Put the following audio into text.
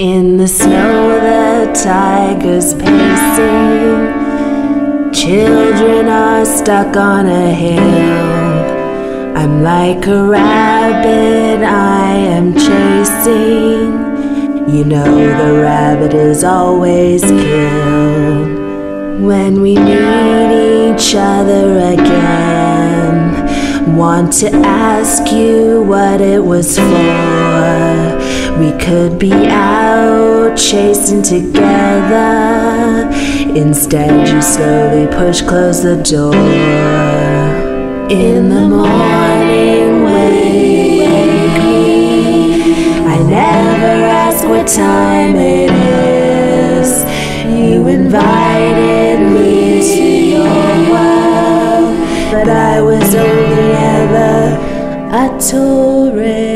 In the snow, the tigers pacing. Children are stuck on a hill. I'm like a rabbit, I am chasing. You know, the rabbit is always killed. When we meet each other again, want to ask you what it was for. We could be out chasing together. Instead, you slowly push close the door. In the morning, wake. I never ask what time it is. You invited me to your world, but I was only ever a tourist.